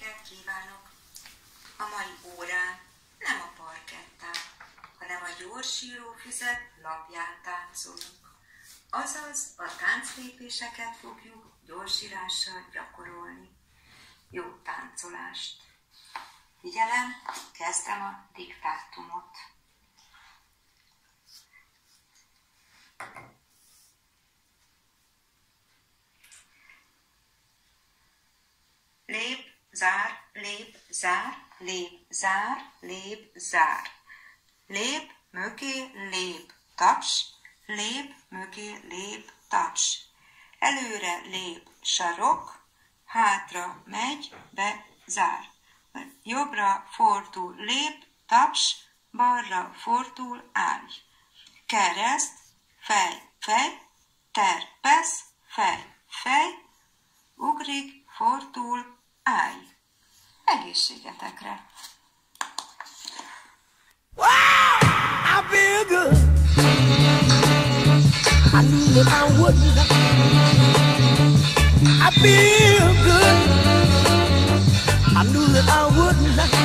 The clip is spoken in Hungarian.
kívánok! A mai órán nem a parkettán, hanem a gyorsíró füzet lapján táncolunk. Azaz a tánclépéseket fogjuk gyorsírással gyakorolni. Jó táncolást! Figyelem, kezdem a diktátumot. Lép, zár, lép, zár, lép, zár, lép, zár. Lép, mögé, lép, taps, lép, mögé, lép, taps. Előre lép, sarok, hátra megy, be, zár. Jobbra fordul, lép, taps, balra fordul, állj. Kereszt, fej, fej, terpesz, fej, fej, ugrik, fordul, állj. Egészségetekre! Wow, I feel good. I knew that I wouldn't. I feel good. I knew that I wouldn't.